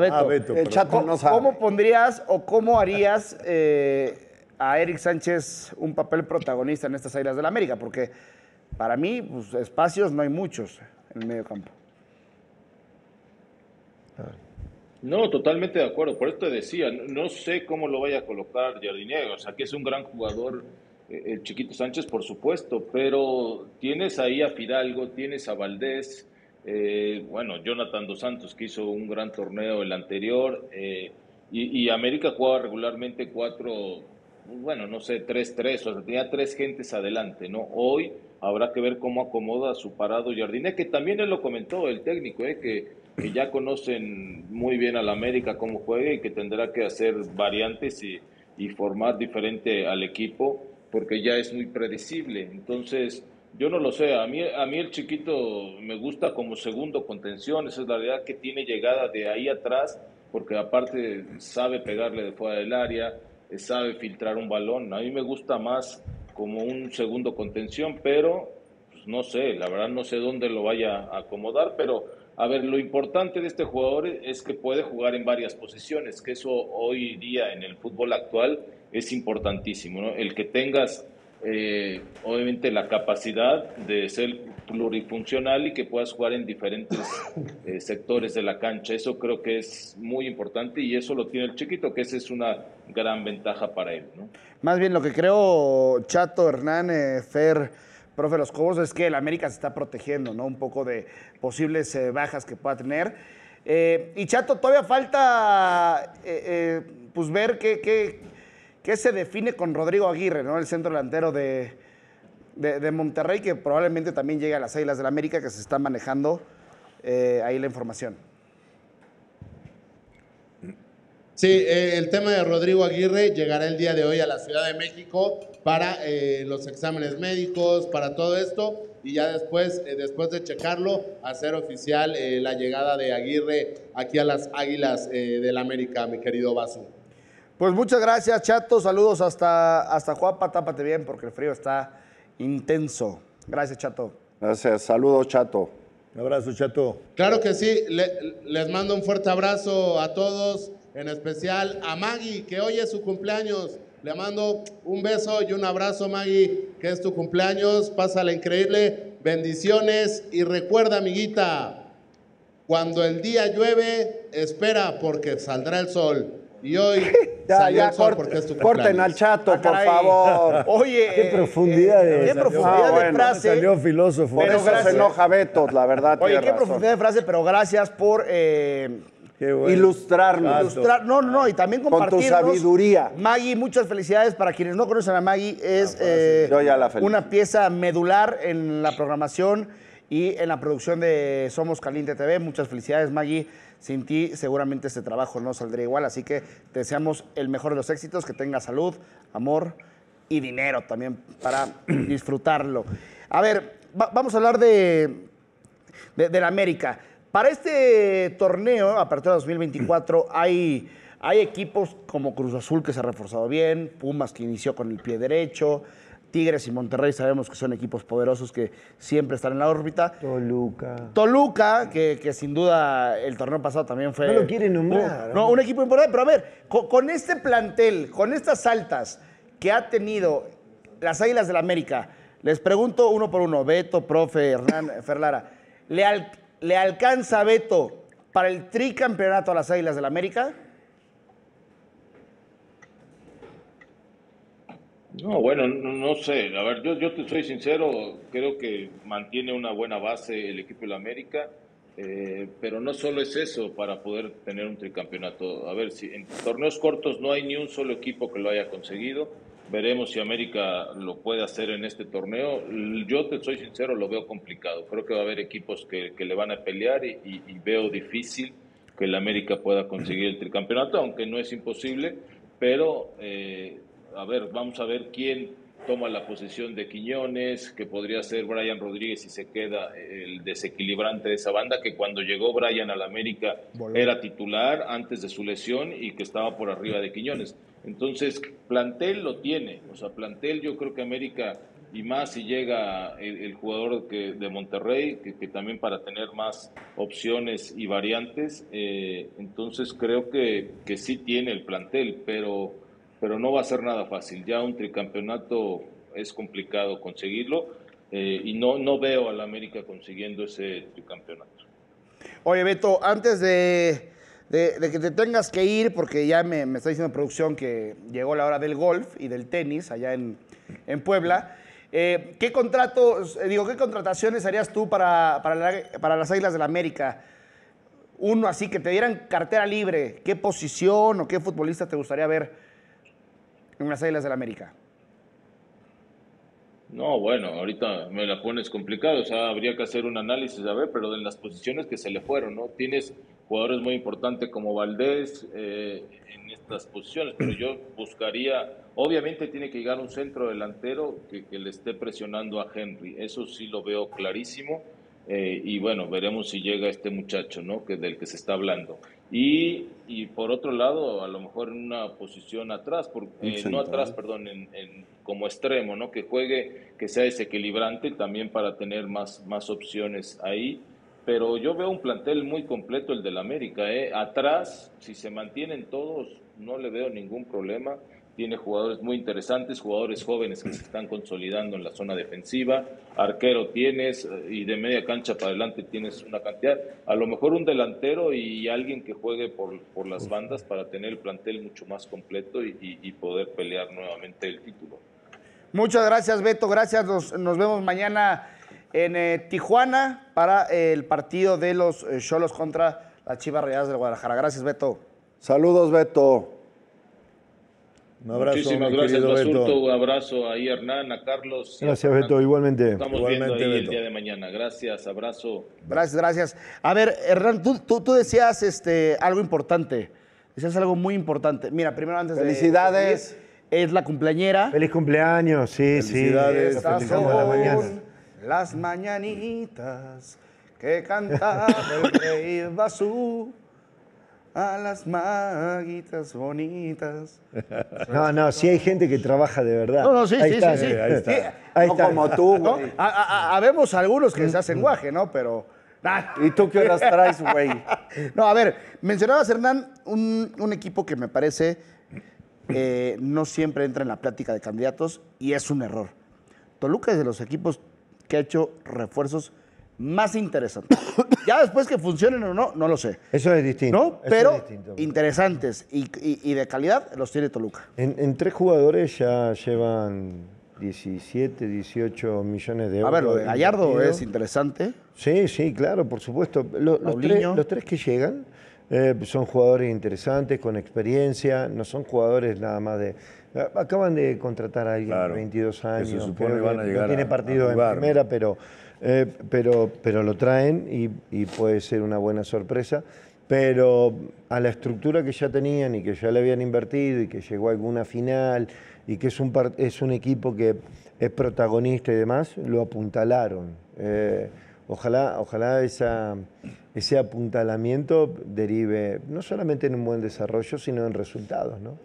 Beto, Ah, Beto, el chato no sabe. ¿Cómo pondrías o cómo harías eh, a Eric Sánchez un papel protagonista en estas Águilas del América? Porque para mí, pues, espacios no hay muchos en el medio campo. No, totalmente de acuerdo. Por eso te decía, no, sé cómo lo vaya a colocar Jardinero. O sea, que es un gran jugador, eh, el Chiquito Sánchez, por supuesto, pero tienes ahí a Fidalgo, tienes a Valdés, eh, bueno, Jonathan Dos Santos, que hizo un gran torneo el anterior, eh, y, y América jugaba regularmente cuatro, bueno, no sé, tres, tres, o sea, tenía tres gentes adelante, ¿no? Hoy habrá que ver cómo acomoda su parado Jardiné, que también él lo comentó, el técnico, ¿eh? que ya conocen muy bien al América cómo juega y que tendrá que hacer variantes y, y, formar diferente al equipo porque ya es muy predecible. Entonces, yo no lo sé, a mí, a mí el chiquito me gusta como segundo contención, esa es la realidad que tiene llegada de ahí atrás, porque aparte sabe pegarle de fuera del área, sabe filtrar un balón, a mí me gusta más como un segundo contención, pero pues, no sé, la verdad no sé dónde lo vaya a acomodar, pero a ver, lo importante de este jugador es que puede jugar en varias posiciones, que eso hoy día en el fútbol actual es importantísimo. El que tengas, eh, obviamente, la capacidad de ser plurifuncional y que puedas jugar en diferentes eh, sectores de la cancha. Eso creo que es muy importante y eso lo tiene el chiquito, que esa es una gran ventaja para él, ¿no? Más bien lo que creo, Chato, Hernán, eh, Fer, profe Los Cobos, es que el América se está protegiendo, ¿no? Un poco de posibles bajas que pueda tener. Y Chato, todavía falta pues ver qué, qué, qué, se define con Rodrigo Aguirre, ¿no? El centro delantero de, de, Monterrey, que probablemente también llegue a las Águilas del América, que se está manejando ahí la información. Sí, eh, el tema de Rodrigo Aguirre llegará el día de hoy a la Ciudad de México para eh, los exámenes médicos, para todo esto, y ya después, eh, después de checarlo, hacer oficial eh, la llegada de Aguirre aquí a las Águilas eh, del América, mi querido Basu. Pues muchas gracias, Chato. Saludos hasta, hasta Juapa. Tápate bien porque el frío está intenso. Gracias, Chato. Gracias. Saludos, Chato. Un abrazo, Chato. Claro que sí. Le, les mando un fuerte abrazo a todos, en especial a Maggie, que hoy es su cumpleaños. Le mando un beso y un abrazo, Maggie, que es tu cumpleaños. Pásala increíble. Bendiciones. Y recuerda, amiguita, cuando el día llueve, espera porque saldrá el sol. Y hoy ya, salió ya, el sol corte, porque es tu corten al chato, Ah, por favor. Oye, Qué profundidad eh, de- qué profundidad Ah, de bueno, frase. Salió filósofo. Por Pero eso gracias. se enoja Beto, la verdad. Oye, qué razón. profundidad de frase, pero gracias por eh, Qué bueno. Ilustrarnos. Ilustrar. No, no, no, y también Con tu compartirnos. sabiduría. Maggie, muchas felicidades. Para quienes no conocen a Maggie, es eh, ya la felicito. una pieza medular en la programación y en la producción de Somos Caliente TV. Muchas felicidades, Maggie. Sin ti, seguramente este trabajo no saldría igual. Así que te deseamos el mejor de los éxitos, que tenga salud, amor y dinero también para disfrutarlo. A ver, va- vamos a hablar de, de, de la América. Para este torneo, Apertura 2024, hay, hay equipos como Cruz Azul que se ha reforzado bien, Pumas que inició con el pie derecho, Tigres y Monterrey sabemos que son equipos poderosos que siempre están en la órbita. Toluca. Toluca, que, que sin duda el torneo pasado también fue... No lo quiere nombrar, No, ¿no? un equipo importante. Pero a ver, con, con este plantel, con estas altas que ha tenido las Águilas del América, les pregunto uno por uno, Beto, profe, Hernán, Ferlara, ¿le, al- ¿le alcanza a Beto para el tricampeonato a las Águilas del América? No, bueno, no, sé. A ver, yo, yo te soy sincero, creo que mantiene una buena base el equipo de la América, eh, pero no solo es eso para poder tener un tricampeonato. A ver, si en torneos cortos no hay ni un solo equipo que lo haya conseguido. Veremos si América lo puede hacer en este torneo. Yo te soy sincero, lo veo complicado. Creo que va a haber equipos que, que le van a pelear y, y- y veo difícil que el América pueda conseguir el tricampeonato, aunque no es imposible, pero eh, a ver, vamos a ver quién toma la posición de Quiñones, que podría ser Brian Rodríguez si se queda el desequilibrante de esa banda, que cuando llegó Brian al América era titular antes de su lesión y que estaba por arriba de Quiñones. Entonces, plantel lo tiene, o sea, plantel yo creo que América y más si llega el, el jugador que, de Monterrey, que, que, también para tener más opciones y variantes, eh, entonces creo que, que sí tiene el plantel, pero, pero no va a ser nada fácil. Ya un tricampeonato es complicado conseguirlo eh, y no, no veo al América consiguiendo ese tricampeonato. Oye, Beto, antes de, de, que te tengas que ir, porque ya me, me, está diciendo producción que llegó la hora del golf y del tenis allá en, en Puebla. Eh, ¿Qué contratos, eh, digo, qué contrataciones harías tú para, para, para las Águilas del la América? Uno así que te dieran cartera libre, ¿qué posición o qué futbolista te gustaría ver en las Águilas del la América? No, bueno, ahorita me la pones complicado, o sea, habría que hacer un análisis, a ver, pero de las posiciones que se le fueron, ¿no? Tienes jugadores muy importantes como Valdés eh, en estas posiciones, pero yo buscaría, obviamente tiene que llegar un centro delantero que, que le esté presionando a Henry, eso sí lo veo clarísimo, eh, y bueno, veremos si llega este muchacho, ¿no? Que del que se está hablando. Y, y por otro lado, a lo mejor en una posición atrás, por, eh, no atrás, perdón, en, en, como extremo, ¿no? Que juegue, que sea desequilibrante también para tener más, más opciones ahí. Pero yo veo un plantel muy completo el del América, ¿eh? Atrás, si se mantienen todos, no le veo ningún problema. Tiene jugadores muy interesantes, jugadores jóvenes que se están consolidando en la zona defensiva. Arquero tienes y de media cancha para adelante tienes una cantidad. A lo mejor un delantero y alguien que juegue por, por las bandas para tener el plantel mucho más completo y, y, y poder pelear nuevamente el título. Muchas gracias, Beto. Gracias. Nos, nos vemos mañana en eh, Tijuana para el partido de los Cholos eh, contra las Chivas Rayadas del Guadalajara. Gracias, Beto. Saludos, Beto. Un abrazo, Muchísimas gracias, Basurto. Beto. Un abrazo ahí, Hernán, a Carlos. Gracias, a Beto, igualmente. Estamos igualmente, viendo ahí Beto. el día de mañana. Gracias, abrazo. Gracias, gracias. A ver, Hernán, tú, tú, tú decías este, algo importante. Decías algo muy importante. Mira, primero antes Felicidades. de... Es la cumpleañera. Feliz cumpleaños, sí, Felicidades. sí. A la mañana. las mañanitas que cantaba el rey Basú a las maguitas bonitas. No, no, sí hay gente que trabaja de verdad. No, no, sí, Ahí sí, está, sí, sí. Ahí está. Sí, Ahí no está. como tú, ¿no? güey. A- Habemos algunos que se hacen guaje, ¿no? Pero. nah. ¿Y tú qué horas traes, güey? No, a ver, mencionabas, Hernán, un, un equipo que me parece eh, no siempre entra en la plática de candidatos y es un error. Toluca es de los equipos que ha hecho refuerzos más interesantes. ya después que funcionen o no, no lo sé. Eso es distinto. ¿No? eso Pero es distinto. interesantes y, y- y de calidad los tiene Toluca. En, en tres jugadores ya llevan 17, 18 millones de A euros. ver, lo de Gallardo es interesante. Sí, sí, claro, por supuesto. Lo- los, tres, los tres que llegan eh, son jugadores interesantes, con experiencia, no son jugadores nada más de... Acaban de contratar a alguien Claro, de 22 que años, se supone creo van a que llegar no tiene a- partido a en primera, pero, eh, pero, pero lo traen y, puede ser una buena sorpresa. Pero a la estructura que ya tenían y que ya le habían invertido y que llegó a alguna final y que es un, es un equipo que es protagonista y demás, lo apuntalaron. Eh, ojalá ojalá esa, ese apuntalamiento derive no solamente en un buen desarrollo, sino en resultados. ¿no?